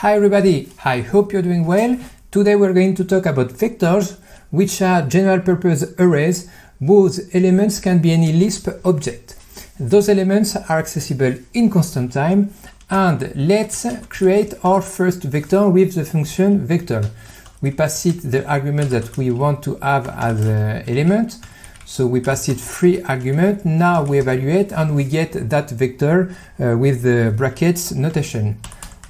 Hi everybody, I hope you're doing well. Today we're going to talk about vectors, which are general purpose arrays whose elements can be any Lisp object. Those elements are accessible in constant time and let's create our first vector with the function vector. We pass it the argument that we want to have as an element. So we pass it three argument. Now we evaluate and we get that vector uh, with the brackets notation.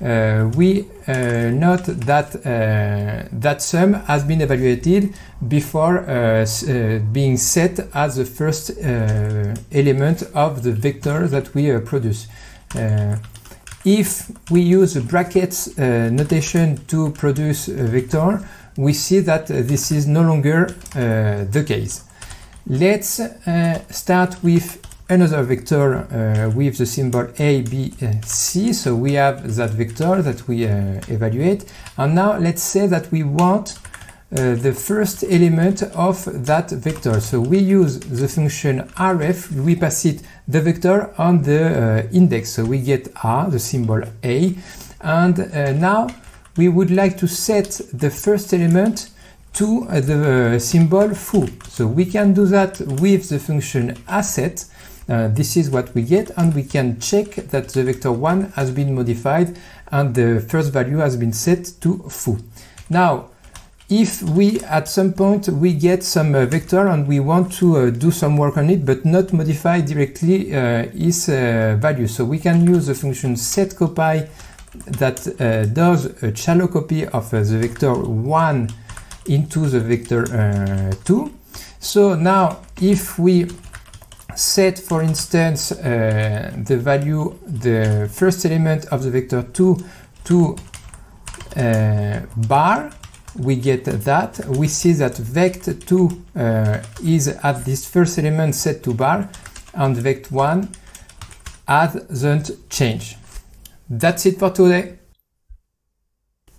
Uh, we uh, note that uh, that sum has been evaluated before uh, uh, being set as the first element of the vector that we produce. if we use a brackets notation to produce a vector, we see that this is no longer the case. Let's start with another vector uh, with the symbol a, b, c. So we have that vector that we uh, evaluate. And now let's say that we want uh, the first element of that vector. So we use the function aref, we pass it the vector on the uh, index. So we get r, the symbol a. And uh, now we would like to set the first element to uh, the symbol foo. So we can do that with the function aset uh, this is what we get and we can check that the vector 1 has been modified and the first value has been set to foo. Now, if we at some point we get some uh, vector and we want to uh, do some work on it but not modify directly uh, its uh, value so we can use the function seq-copy that uh, does a shallow copy of the vector 1 into the vector 2 so now if we set, for instance, uh, the value, the first element of the vector 2 to uh, bar, we get that. We see that vect 2 uh, is at this first element set to bar, and vect 1 hasn't changed. That's it for today.